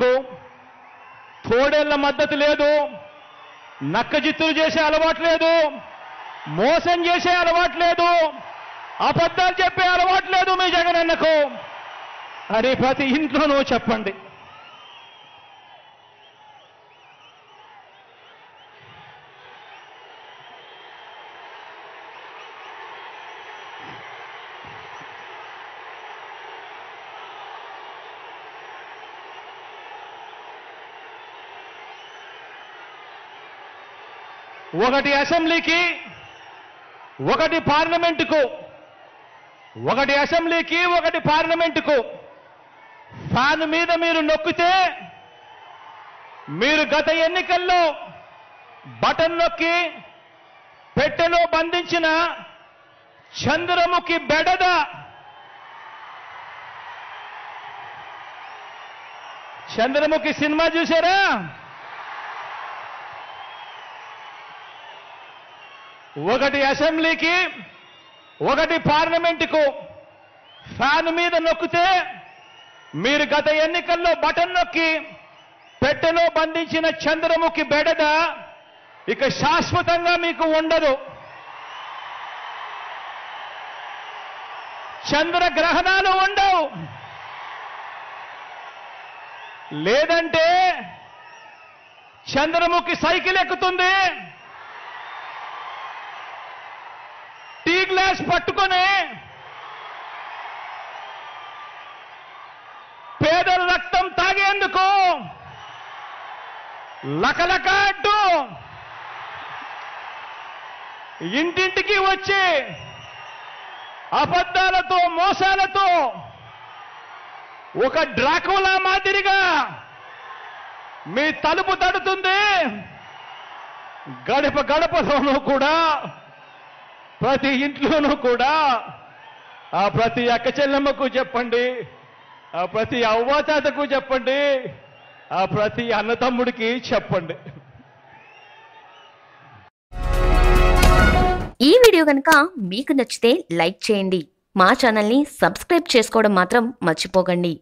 నాకు తోడేళ్ళ మద్దతు లేదు నక్కజిత్తులు చేసే అలవాటు లేదు మోసం చేసే అలవాటు లేదు అబద్ధాలు చెప్పే అలవాటు లేదు మీ జగనన్నకు. అని ప్రతి ఇంట్లోనూ చెప్పండి. ఒకటి అసెంబ్లీకి ఒకటి పార్లమెంటుకు ఒకటి అసెంబ్లీకి ఒకటి పార్లమెంటుకు. ఫ్యాన్ మీద మీరు నొక్కితే మీరు గత ఎన్నికల్లో బటన్ నొక్కి పెట్టెలో బంధించిన చంద్రముఖి బెడద. చంద్రముఖి సినిమా చూసారా ఒకటి అసెంబ్లీకి ఒకటి పార్లమెంటుకు. ఫ్యాన్ మీద నొక్కితే మీరు గత ఎన్నికల్లో బటన్ నొక్కి పెట్టెలో బంధించిన చంద్రముఖి బెడద ఇక శాశ్వతంగా మీకు ఉండదు. చంద్ర గ్రహణాలు ఉండవు. లేదంటే చంద్రముఖి సైకిల్ ఎక్కుతుంది. టీ పట్టుకొని పేదల రక్తం తాగేందుకు లకలక ఇంటింటికి వచ్చి అబద్ధాలతో మోసాలతో ఒక డ్రాకులా మాదిరిగా మీ తలుపు తడుతుంది. గడప గడపలోనూ కూడా ప్రతి ఇంట్లోనూ కూడా ఆ ప్రతి అక్క చెల్లెమ్మకు చెప్పండి ఆ ప్రతి అవ్వాతాతకు చెప్పండి ఆ ప్రతి అన్నతమ్ముడికి చెప్పండి. ఈ వీడియో కనుక మీకు నచ్చితే లైక్ చేయండి. మా ఛానల్ని సబ్స్క్రైబ్ చేసుకోవడం మాత్రం మర్చిపోకండి.